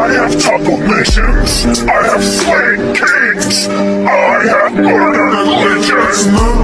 I have toppled nations. I have slain kings. I have murdered legions.